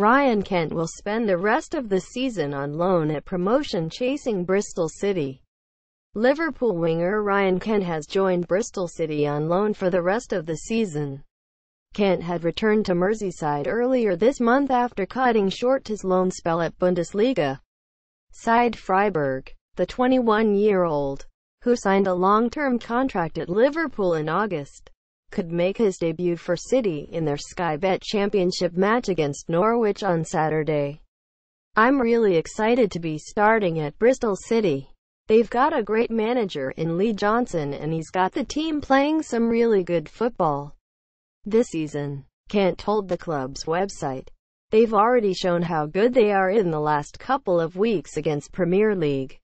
Ryan Kent will spend the rest of the season on loan at promotion-chasing Bristol City. Liverpool winger Ryan Kent has joined Bristol City on loan for the rest of the season. Kent had returned to Merseyside earlier this month after cutting short his loan spell at Bundesliga side Freiburg. The 21-year-old, who signed a long-term contract at Liverpool in August, could make his debut for City in their Sky Bet Championship match against Norwich on Saturday. I'm really excited to be starting at Bristol City. They've got a great manager in Lee Johnson and he's got the team playing some really good football this season. Kent told the club's website. They've already shown how good they are in the last couple of weeks against Premier League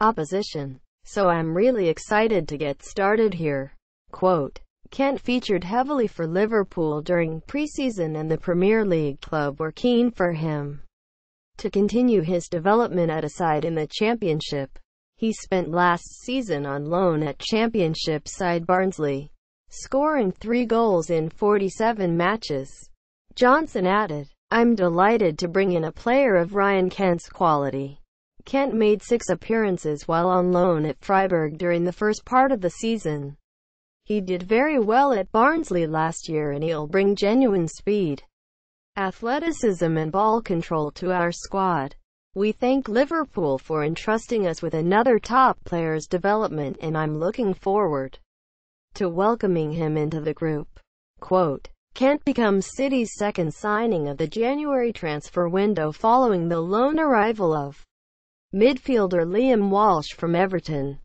opposition. So I'm really excited to get started here. Quote, Kent featured heavily for Liverpool during preseason and the Premier League club were keen for him to continue his development at a side in the Championship. He spent last season on loan at Championship side Barnsley, scoring three goals in 47 matches. Johnson added, I'm delighted to bring in a player of Ryan Kent's quality. Kent made six appearances while on loan at Freiburg during the first part of the season. He did very well at Barnsley last year and he'll bring genuine speed, athleticism and ball control to our squad. We thank Liverpool for entrusting us with another top player's development and I'm looking forward to welcoming him into the group. Quote, Kent becomes City's second signing of the January transfer window following the loan arrival of midfielder Liam Walsh from Everton.